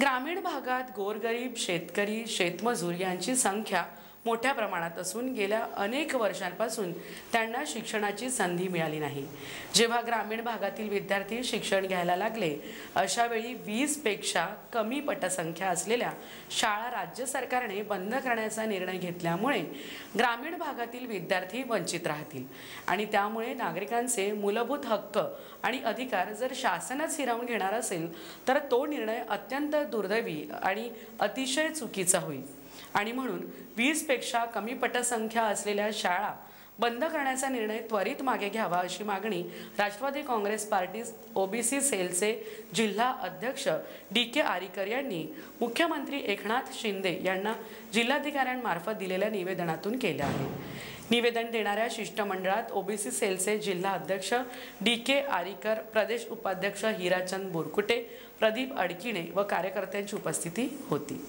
ग्रामीण भागात गोरगरीब शेतकरी शेतमजूर यांची संख्या मोठ्या प्रमाणात असून गेल्या अनेक वर्षांपासून त्यांना शिक्षणाची संधी मिळाली नाही. जेव्हा ग्रामीण भागातील विद्यार्थी शिक्षण घ्यायला लागले अशा वेळी कमी पटसंख्या असलेल्या शाळा राज्य सरकारने बंद करण्याचा निर्णय घेतल्यामुळे ग्रामीण भागातील विद्यार्थी वंचित राहतील. आणि त्यामुळे नागरिकांचे मूलभूत हक्क आणि अधिकार जर शासनच हिरावून घेणार असेल तर तो निर्णय अत्यंत दुर्दैवी आणि अतिशय चुकीचा होईल. आणि म्हणून वीसपेक्षा कमी पटसंख्या असलेल्या शाळा बंद करण्याचा निर्णय त्वरित मागे घ्यावा अशी मागणी राष्ट्रवादी काँग्रेस पार्टी ओबीसी सेलचे जिल्हा अध्यक्ष डी के आरीकर यांनी मुख्यमंत्री एकनाथ शिंदे यांना जिल्हाधिकाऱ्यांमार्फत दिलेल्या निवेदनातून केल्या आहे. निवेदन देणाऱ्या शिष्टमंडळात ओबीसी सेलचे जिल्हा अध्यक्ष डी के आरीकर प्रदेश उपाध्यक्ष हिराचंद बोरकुटे प्रदीप अडकिणे व कार्यकर्त्यांची उपस्थिती होती.